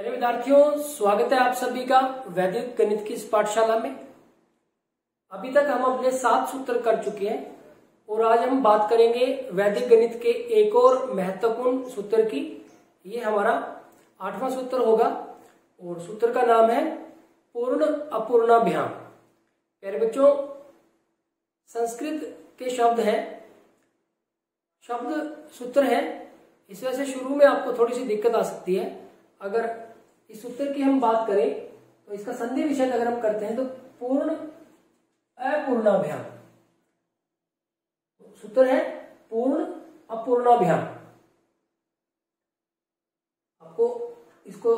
प्यारे विद्यार्थियों, स्वागत है आप सभी का वैदिक गणित की इस पाठशाला में। अभी तक हम अपने सात सूत्र कर चुके हैं और आज हम बात करेंगे वैदिक गणित के एक और महत्वपूर्ण सूत्र की। ये हमारा आठवां सूत्र होगा और सूत्र का नाम है पूर्ण अपूर्णाभ्याम। प्यारे बच्चों, संस्कृत के शब्द है, शब्द सूत्र है। इस वजह से शुरू में आपको थोड़ी सी दिक्कत आ सकती है। अगर इस सूत्र की हम बात करें तो इसका संधि विषय अगर हम करते हैं तो पूर्ण अपूर्णाभ्याम। सूत्र है, पूर्ण अपूर्णाभ्याम। आपको इसको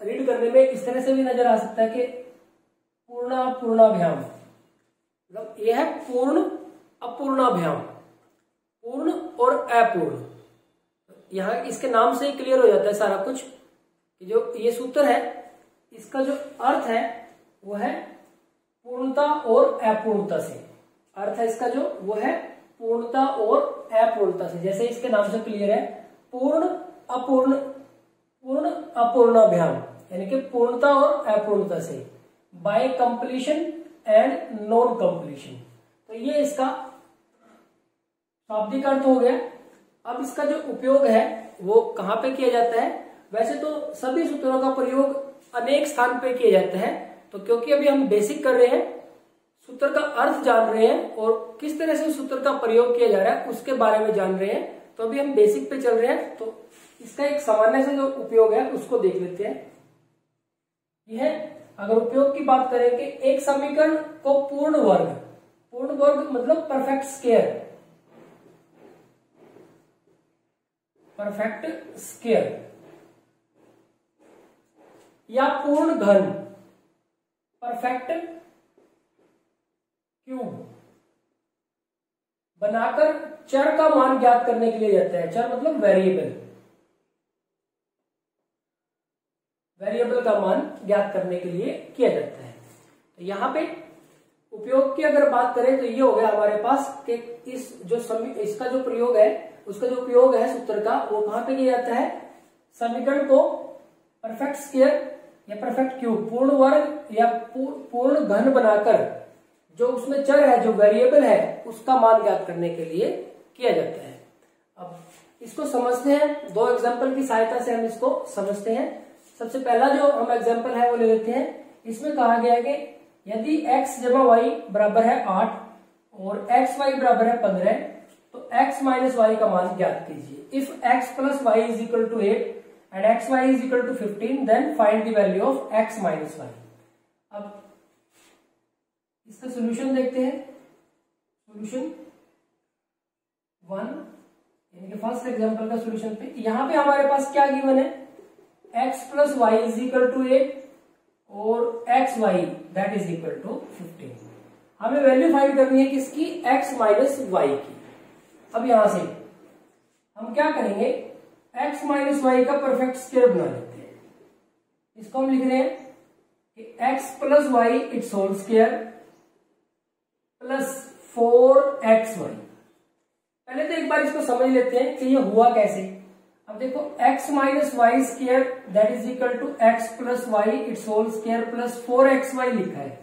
रीड करने में इस तरह से भी नज़र आ सकता है कि पूर्ण अपूर्णाभ्याम मतलब यह है पूर्ण अपूर्णाभ्याम। पूर्ण और अपूर्ण। यहाँ इसके नाम से ही क्लियर हो जाता है सारा कुछ। कि जो ये सूत्र है, इसका जो अर्थ है, वो है पूर्णता और अपूर्णता से। अर्थ है इसका जो, वो है पूर्णता और अपूर्णता से। जैसे इसके नाम से क्लियर है, पूर्ण अपूर्ण, पूर्ण अपूर्णाभ्याम, यानी कि पूर्णता और अपूर्णता से। By completion and non completion तो ये इसका शाब्दिक अर्थ हो गया। अब इसका जो उपयोग है, वो कहाँ पे किया जाता है? वैसे तो सभी सूत्रों का प्रयोग अनेक स्थान पे किया जाता है। तो क्योंकि अभी हम बेसिक कर रहे हैं, सूत्र का अर्थ जान रहे हैं और किस तरह से सूत्र का प्रयोग किया जा रहा है, उसके बारे में जान रहे हैं। तो अभी हम बेसिक पे चल रहे हैं तो इसका एक सामान्य से जो उपयोग है, उसको देख लेते हैं। यह अगर उपयोग की बात करें कि एक समीकरण को पूर्ण वर्ग पूर्ण वर्ग मतलब परफेक्ट स्केयर परफेक्ट स्केयर या पूर्ण घन? परफेक्ट क्यूब बनाकर चर का मान ज्ञात करने के लिए जाता है। चर मतलब वेरिएबल वेरिएबल का मान ज्ञात करने के लिए किया जाता है। तो यहाँ पे उपयोग की अगर बात करें तो ये हो गया हमारे पास कि इस जो इसका जो प्रयोग है, उसका जो उपयोग है सूत्र का, वो कहाँ पे किया जाता है? समीकरण को परफेक्ट स्केयर या परफेक्ट क्यूब पूर्ण वर्ग या पूर्ण घन बनाकर जो उसमें चर है, जो वेरिएबल है, उसका मान ज्ञात करने के लिए किया जाता है। अब इसको समझते हैं। दो एग्ज़ाम्पल की सहायता से हम इसको समझते हैं। सबसे पहला जो हम एग्ज़ाम्पल है, वो ले लेते हैं। इसमें कहा गया कि यदि x जमा वाई बराबर है आठ और एक्स वाई बराबर है पंद्रह तो x माइनस वाई का मान ज्ञात कीजिए। If x plus Y is equal to eight and X Y is equal to fifteen then find the value of x minus Y अब इसका सोल्यूशन देखते हैं। सोल्यूशन वन यानी कि फ़र्स्ट एग्जांपल का सोल्यूशन पे। यहाँ पे हमारे पास क्या गिवन है? X plus Y is equal to eight और X Y that is equal to fifteen हमें वैल्यू फाइंड करनी है किसकी? X माइनस वाई की। अब यहाँ से हम क्या करेंगे? X माइनस वाई का परफेक्ट स्केयर बना लेते हैं। इसको हम लिख रहे हैं कि x plus y it's whole square plus four x y पहले तो एक बार इसको समझ लेते हैं कि ये हुआ कैसे। अब देखो, x minus y square that is equal to x plus y it's whole square plus four x y लिखा है।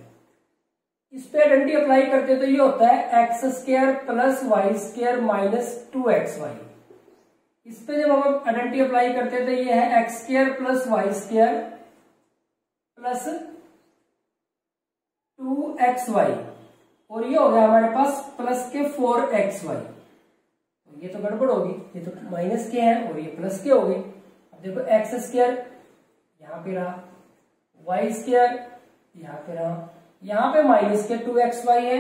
इस पे आइडेंटिटी अप्लाई करते तो ये होता है x square plus y square minus two x y इस पे जब हम आइडेंटिटी अप्लाई करते हैं तो ये है x square plus y square plus two x y और ये हो गया हमारे पास प्लस के फोर एक्स वाई ये तो गड़बड़ होगी, ये तो माइनस के है और ये प्लस के हो गई अब देखो एक्स स्क्र यहाँ पे रहा वाई स्क्र यहाँ पे रहा, यहाँ पे माइनस के टू एक्स वाई है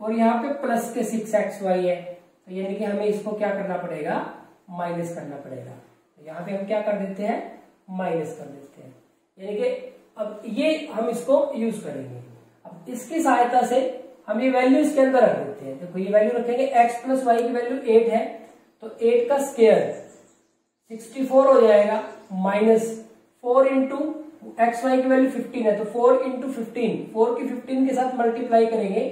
और यहाँ पे प्लस के सिक्स एक्स वाई है। तो यानी कि हमें इसको क्या करना पड़ेगा? माइनस करना पड़ेगा। तो यहाँ पे हम क्या कर देते हैं? माइनस कर देते हैं। यानी कि अब ये हम इसको यूज़ करेंगे। अब इसकी सहायता से हम ये वैल्यू इसके अंदर रख देते हैं। देखो, ये वैल्यू रखेंगे, x प्लस वाई की वैल्यू एट है। तो एट का स्केयर सिक्सटी फोर हो जाएगा minus four into x y की वैल्यू फिफ्टीन है। तो फोर इंटू फिफ्टीन फोर की फिफ्टीन के साथ मल्टीप्लाई करेंगे।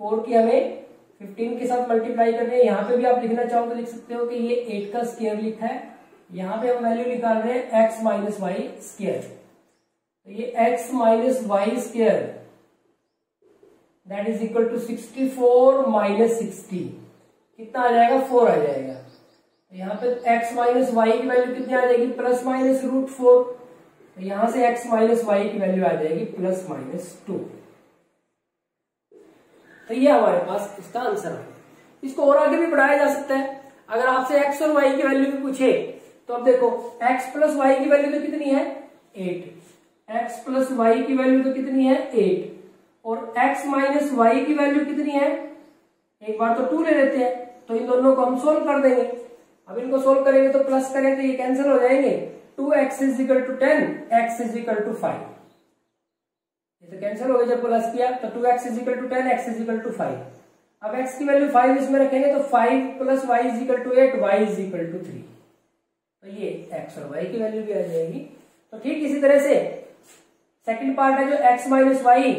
फोर की हमें फिफ्टीन के साथ मल्टीप्लाई करनी है, यहाँ पे भी आप लिखना चाहो तो लिख सकते हो कि ये एट का स्केयर लिखा है। यहाँ पे हम वैल्यू निकाल रहे हैं एक्स माइनस वाई स्केयर तो ये x minus y square that is equal to sixty four minus sixty कितना आ जाएगा? फोर आ जाएगा। तो यहाँ पे एक्स माइनस वाई की वैल्यू कितनी आ जाएगी? प्लस माइनस रूट फोर तो यहाँ से एक्स माइनस वाई की वैल्यू आ जाएगी प्लस माइनस टू तो ये हमारे पास इसका आंसर है। इसको और आगे भी बढ़ाया जा सकता है। अगर आपसे एक्स और वाई की वैल्यू भी पूछे तो अब देखो एक्स प्लस वाई की वैल्यू तो कितनी है? एट एक्स प्लस वाई की वैल्यू तो कितनी है? एट और एक्स माइनस वाई की वैल्यू कितनी है? एक बार तो टू ले लेते हैं तो इन दोनों को हम सोल्व कर देंगे। अब इनको सोल्व करेंगे तो प्लस करें तो ये कैंसिल हो जाएँगे। Two x is equal to ten x is equal to five ये तो कैंसिल हो गया जब प्लस किया तो two x is equal to ten x is equal to five अब x की वैल्यू फाइव इसमें रखेंगे तो five plus y is equal to eight y is equal to three तो ये x और y की वैल्यू भी आ जाएगी। तो ठीक इसी तरह से सेकंड पार्ट है जो x minus y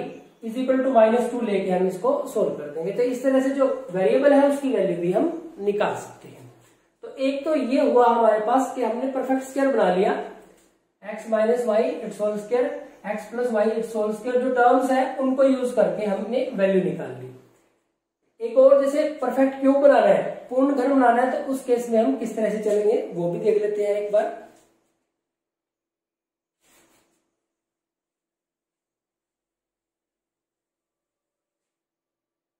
is equal to minus two लेके हम इसको सोल्व कर देंगे। तो इस तरह से जो वेरिएबल है, उसकी वैल्यू भी हम निकाल सकते हैं। तो एक तो ये हुआ हमारे पास कि हमने परफेक्ट स्केयर बना लिया। x minus y it's whole square x plus y it's whole square जो टर्म्स है, उनको यूज़ करके हमने वैल्यू निकाल ली। एक और जैसे परफेक्ट क्यूब बनाना है, पूर्ण घन बनाना है तो उस केस में हम किस तरह से चलेंगे, वो भी देख लेते हैं एक बार।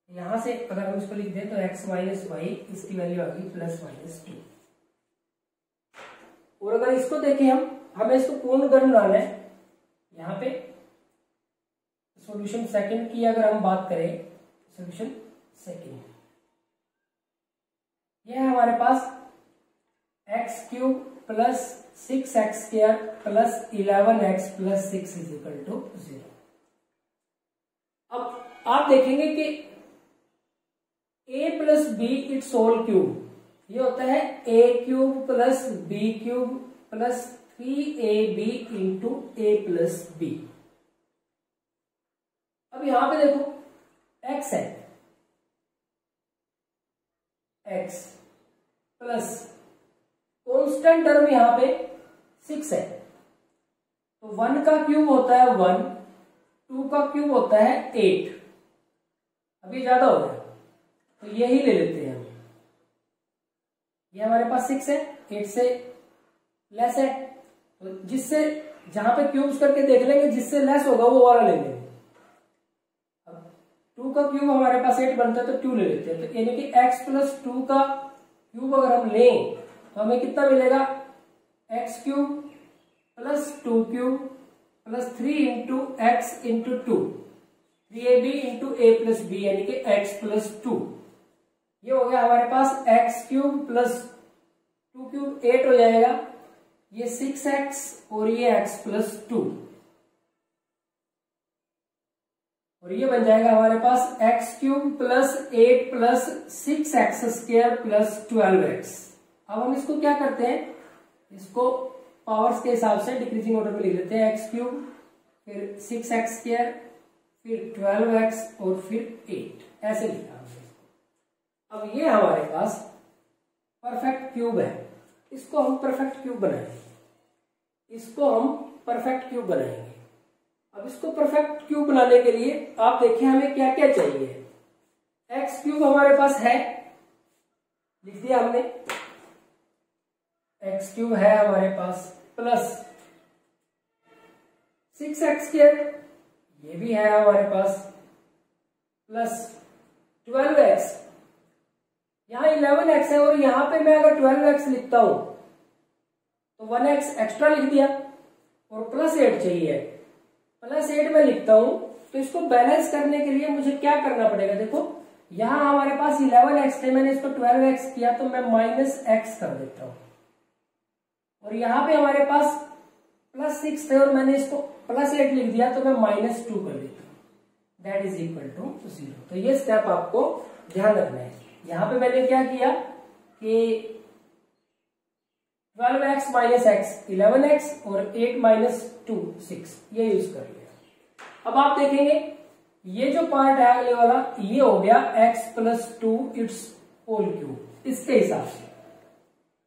यहाँ से अगर हम इसको लिख दें तो एक्स माइनस वाई इसकी वैल्यू आ गई प्लस माइनस टू और अगर इसको देखें हम, हमें इसको पूर्ण घन बनाना है यहाँ पे सॉल्यूशन सेकंड की अगर हम बात करें सॉल्यूशन सेकेंड यह है हमारे पास x cube plus six x square plus eleven x plus six is equal to zero अब आप देखेंगे कि a plus b it's whole cube ये होता है a cube plus b cube plus three a b into a plus b अब यहाँ पे देखो एक्स है। एक्स प्लस कॉन्स्टेंट टर्म यहाँ पे सिक्स है। तो वन का क्यूब होता है वन टू का क्यूब होता है एट अभी ज़्यादा हो गया। तो यही ले लेते हैं हम। ये हमारे पास सिक्स है एट से लेस है। जिससे, जहाँ पे क्यूब्स करके देख लेंगे, जिससे लेस होगा, वो वाला ले लेंगे। टू का क्यूब हमारे पास एट बनता है तो टू ले लेते हैं। तो यानी कि एक्स प्लस टू का क्यूब अगर हम लें तो हमें कितना मिलेगा? X cube plus two cube plus three into x into two three a b into a plus b यानी कि एक्स प्लस टू ये हो गया हमारे पास x cube plus two cube eight हो जाएगा। ये सिक्स एक्स और ये एक्स प्लस टू और ये बन जाएगा हमारे पास x cube plus eight plus six x square plus twelve x अब हम इसको क्या करते हैं? इसको पावर्स के हिसाब से डिक्रीजिंग ऑर्डर में लिख लेते हैं एक्स क्यूब फिर सिक्स एक्स स्क्र फिर ट्वेल्व एक्स और फिर एट ऐसे लिखा हमने अब ये हमारे पास परफेक्ट क्यूब है। इसको हम परफेक्ट क्यूब बनाएँगे। इसको हम परफेक्ट क्यूब बनाएँगे। अब इसको परफेक्ट क्यूब बनाने के लिए आप देखिए हमें क्या क्या चाहिए। एक्स क्यूब हमारे पास है। लिख दिया हमने। एक्स क्यूब है हमारे पास प्लस सिक्स एक्स स्क्र ये भी है हमारे पास प्लस ट्वेल्व एक्स यहाँ इलेवन एक्स है और यहाँ पे मैं अगर ट्वेल्व एक्स लिखता हूँ वन एक्स एक्स्ट्रा लिख दिया और प्लस एट चाहिए। प्लस एट में लिखता हूँ तो इसको बैलेंस करने के लिए मुझे क्या करना पड़ेगा? देखो, यहाँ हमारे पास इलेवन एक्स थे, मैंने इसको ट्वेल्व एक्स किया तो मैं माइनस एक्स कर देता हूँ। और यहाँ पे हमारे पास प्लस सिक्स थे और मैंने इसको प्लस एट लिख दिया तो मैं माइनस टू कर देता हूँ। That is equal to zero तो ये स्टेप आपको ध्यान रखना है। यहाँ पे मैंने क्या किया कि twelve x minus x eleven x और एट माइनस टू सिक्स। ये यूज़ कर लिया। अब आप देखेंगे, ये जो पार्ट है अगले वाला, ये हो गया x plus two it's whole cube. इसके हिसाब से।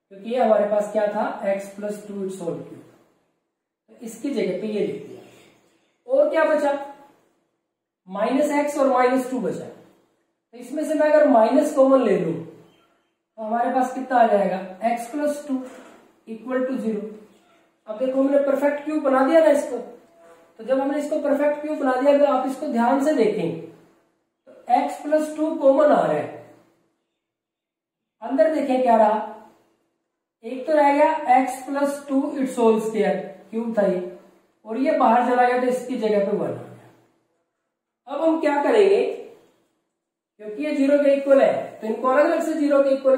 क्योंकि ये हमारे पास क्या था? X plus two it's whole cube. तो इसकी जगह पे ये लिख दिया। और क्या बचा? माइनस एक्स और माइनस टू बचा। तो इसमें से मैं अगर माइनस कॉमन ले लू तो हमारे पास कितना आ जाएगा? X plus two. Equal to zero अब देखो, हमने परफेक्ट क्यूब बना दिया ना इसको। तो जब हमने इसको परफेक्ट क्यूब बना दिया तो आप इसको ध्यान से देखेंगे तो एक्स प्लस टू कॉमन आ रहा है। अंदर देखें क्या रहा। एक तो रह गया x plus two it's whole square cube था ये। और ये बाहर चला गया तो इसकी जगह पे वन आ गया। अब हम क्या करेंगे? क्योंकि ये ज़ीरो के इक्वल है तो इनको अलग अलग से ज़ीरो के इक्वल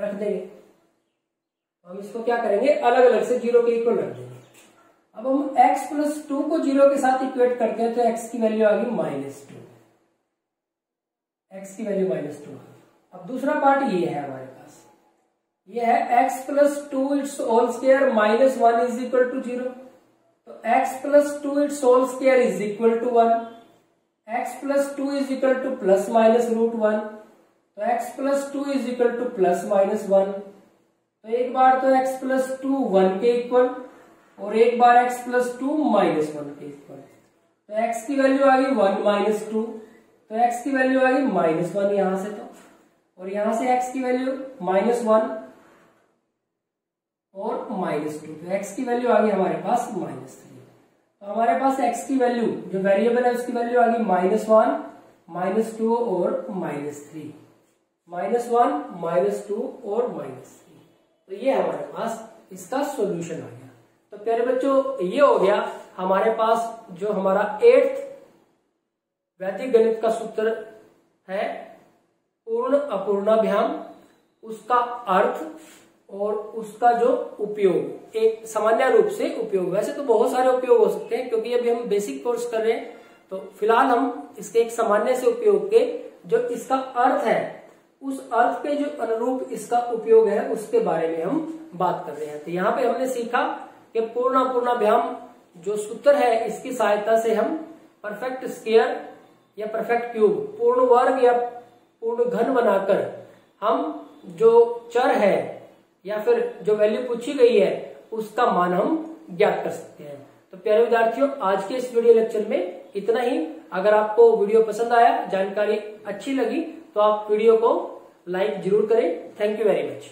रख देंगे। हम इसको क्या करेंगे? अलग अलग से ज़ीरो के इक्वल रख देंगे। अब हम x प्लस टू को ज़ीरो के साथ इक्वेट करते हैं तो x की वैल्यू आ गई माइनस टू एक्स की वैल्यू माइनस टू अब दूसरा पार्ट ये है हमारे पास। ये है x plus two it's whole square minus one is equal to zero तो x plus two it's whole square is equal to one x plus two is equal to plus minus root one तो x plus two is equal to plus minus one तो एक बार तो x plus two one के equal और एक बार x plus two minus one के इक्वल तो x की वैल्यू आ गई वन माइनस टू तो x की वैल्यू आ गई माइनस वन यहाँ से तो। और यहाँ से x की वैल्यू माइनस वन और माइनस टू तो x की वैल्यू आ गई हमारे पास माइनस थ्री तो हमारे पास x की वैल्यू जो वेरिएबल है, उसकी वैल्यू आ गई माइनस वन माइनस टू और minus three minus one minus two और माइनस तो ये हमारे पास, इसका सॉल्यूशन आ गया। तो प्यारे बच्चों, ये हो गया हमारे पास जो हमारा एट्थ वैदिक गणित का सूत्र है, पूर्ण अपूर्णाभ्याम, उसका अर्थ और उसका जो उपयोग एक सामान्य रूप से उपयोग। वैसे तो बहुत सारे उपयोग हो सकते हैं, क्योंकि अभी हम बेसिक कोर्स कर रहे हैं तो फ़िलहाल हम इसके एक सामान्य से उपयोग के, जो इसका अर्थ है उस अर्थ के जो अनुरूप इसका उपयोग है, उसके बारे में हम बात कर रहे हैं। तो यहाँ पे हमने सीखा कि पूर्ण पूर्णाभ्याम जो सूत्र है, इसकी सहायता से हम परफेक्ट स्केयर या परफेक्ट क्यूब पूर्ण वर्ग या पूर्ण घन बनाकर हम जो चर है या फिर जो वैल्यू पूछी गई है, उसका मान हम ज्ञात कर सकते हैं। तो प्यारे विद्यार्थियों, आज के इस वीडियो लेक्चर में इतना ही। अगर आपको वीडियो पसंद आया, जानकारी अच्छी लगी तो आप वीडियो को लाइक ज़रूर करें। Thank you very much